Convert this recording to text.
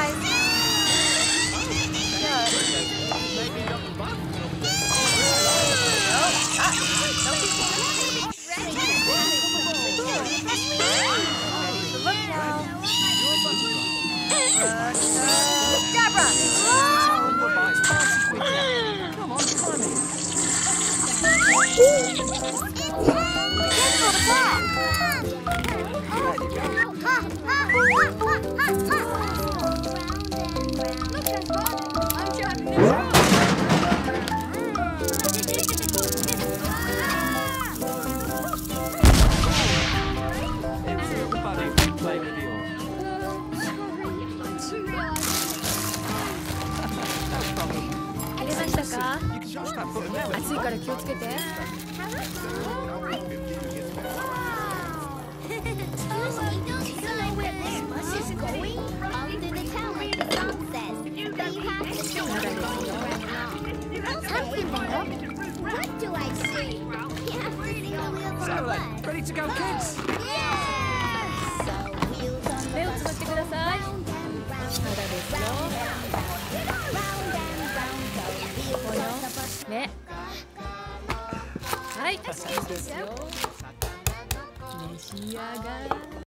guys. 暑いから気をつけて。Ready to go, kids? 目をつぶってください。まだですよ。この目。はい、いいですよ。召し上がれ。